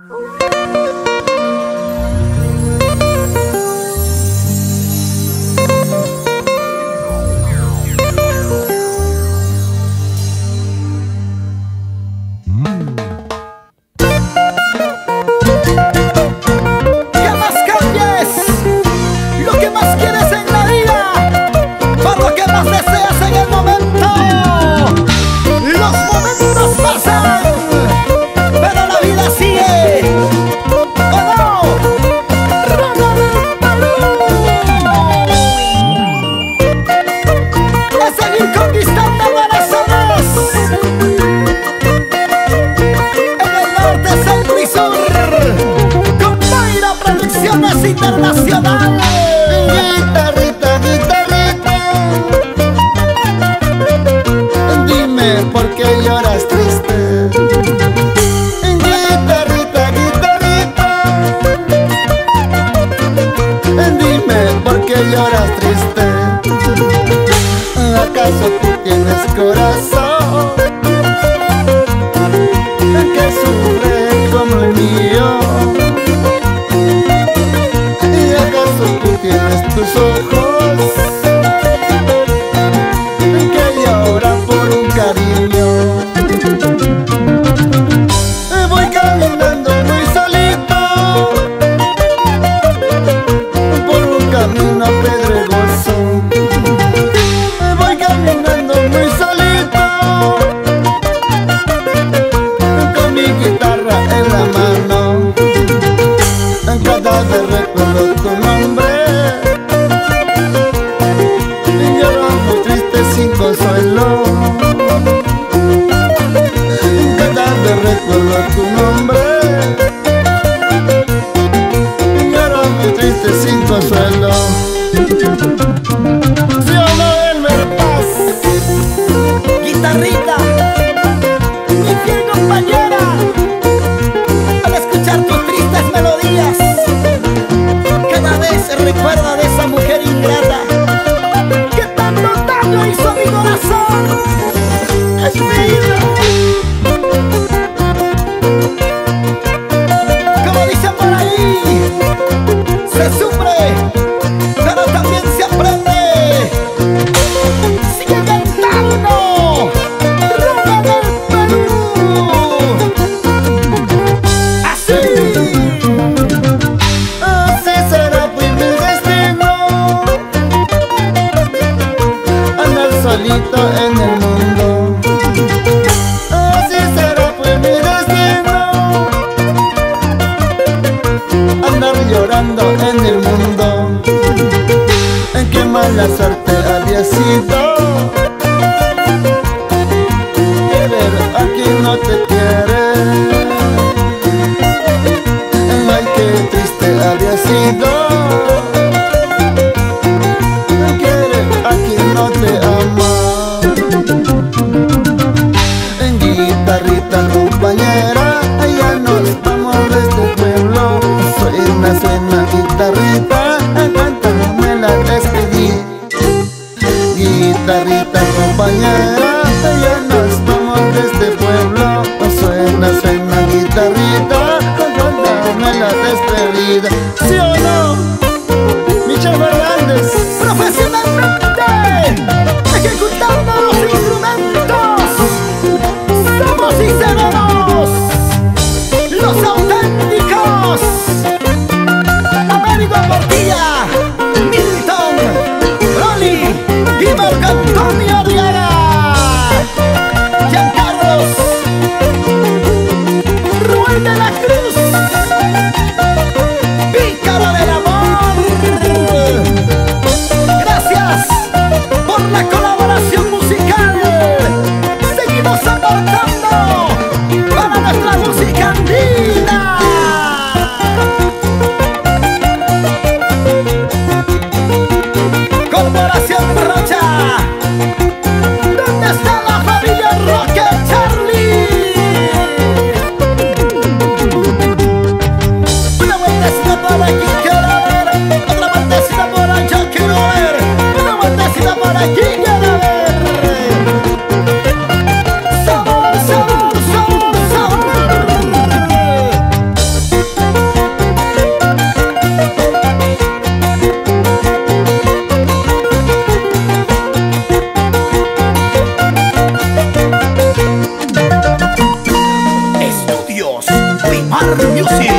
Oh. cielo. Cada te recuerdo tu nombre. Lloro tu triste sin consuelo. Kashmir de rabiecito Querer a quien no te quiere. Ay, qué triste había sido guitarrita compañera, te llenas tu de este pueblo. No suena, suena guitarrita, contándome la despedida, ¿sí o no? Milcir.